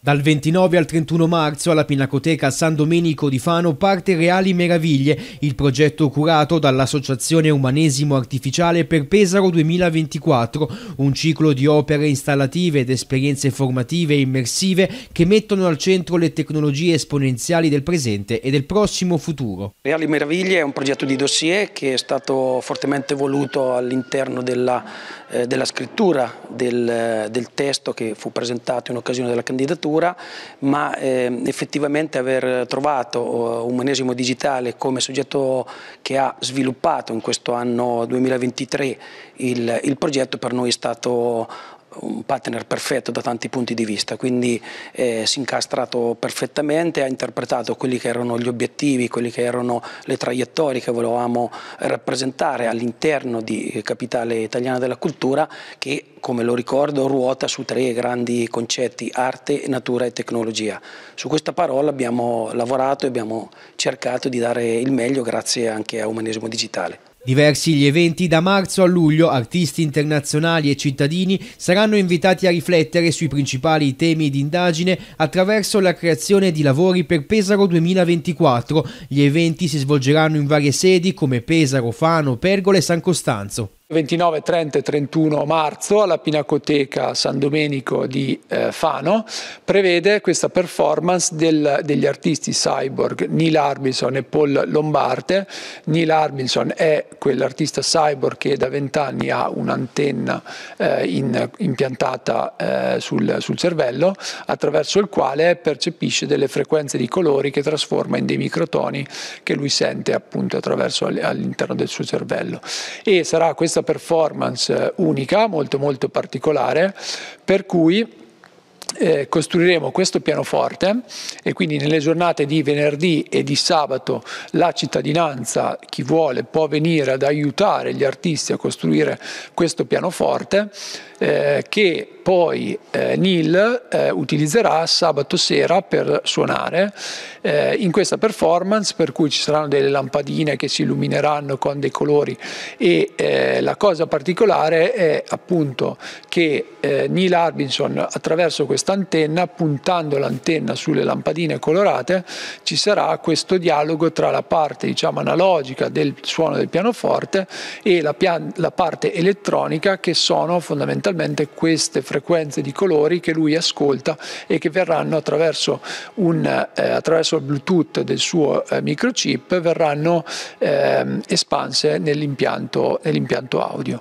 Dal 29 al 31 marzo alla Pinacoteca San Domenico di Fano parte Reali Meraviglie, il progetto curato dall'Associazione Umanesimo Artificiale per Pesaro 2024, un ciclo di opere installative ed esperienze formative e immersive che mettono al centro le tecnologie esponenziali del presente e del prossimo futuro. Reali Meraviglie è un progetto di dossier che è stato fortemente voluto all'interno della, eh, della, scrittura del, del testo che fu presentato in occasione della candidatura letteratura, ma eh, effettivamente aver trovato uh, Umanesimo Digitale come soggetto che ha sviluppato in questo anno 2023 il, il progetto per noi è stato un partner perfetto da tanti punti di vista, quindi eh, si è incastrato perfettamente, ha interpretato quelli che erano gli obiettivi, quelli che erano le traiettorie che volevamo rappresentare all'interno di Capitale Italiana della Cultura che, come lo ricordo, ruota su tre grandi concetti, arte, natura e tecnologia. Su questa parola abbiamo lavorato e abbiamo cercato di dare il meglio grazie anche a Umanesimo Digitale. Diversi gli eventi da marzo a luglio, artisti internazionali e cittadini saranno invitati a riflettere sui principali temi di indagine attraverso la creazione di lavori per Pesaro 2024. Gli eventi si svolgeranno in varie sedi come Pesaro, Fano, Pergola e San Costanzo. 29, 30 e 31 marzo alla Pinacoteca San Domenico di eh, Fano prevede questa performance del, degli artisti cyborg Neil Arbison e Paul Lombarte. Neil Arbison è quell'artista cyborg che da vent'anni ha un'antenna eh, in, impiantata eh, sul, sul cervello attraverso il quale percepisce delle frequenze di colori che trasforma in dei microtoni che lui sente appunto attraverso all'interno del suo cervello. E sarà questa questa performance unica, molto molto particolare, per cui eh, costruiremo questo pianoforte e quindi nelle giornate di venerdì e di sabato la cittadinanza, chi vuole, può venire ad aiutare gli artisti a costruire questo pianoforte eh, che poi eh, Neil eh, utilizzerà sabato sera per suonare eh, in questa performance per cui ci saranno delle lampadine che si illumineranno con dei colori e eh, la cosa particolare è appunto che eh, Neil Arbinson attraverso questa antenna puntando l'antenna sulle lampadine colorate ci sarà questo dialogo tra la parte diciamo analogica del suono del pianoforte e la, la parte elettronica che sono fondamentalmente queste frequenze di colori che lui ascolta e che verranno attraverso, un, eh, attraverso il Bluetooth del suo eh, microchip verranno eh, espanse nell'impianto, nell'impianto audio.